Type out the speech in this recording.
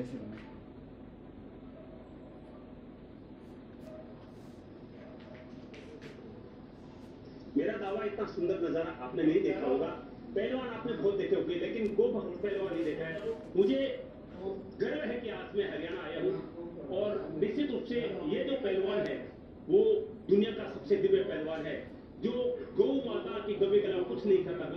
ऐसे बना मेरा दावा इतना सुंदर नज़ारा आपने नहीं देखा होगा। पहलवान आपने बहुत देखे होंगे, लेकिन गो पहलवान नहीं देखा है। मुझे गर्व है कि आज मैं हरियाणा आया हूँ और निश्चित रूप से ये जो पहलवान है, वो दुनिया का सबसे दिव्य पहलवान है, जो गौ माता की गवे कला कुछ नहीं करता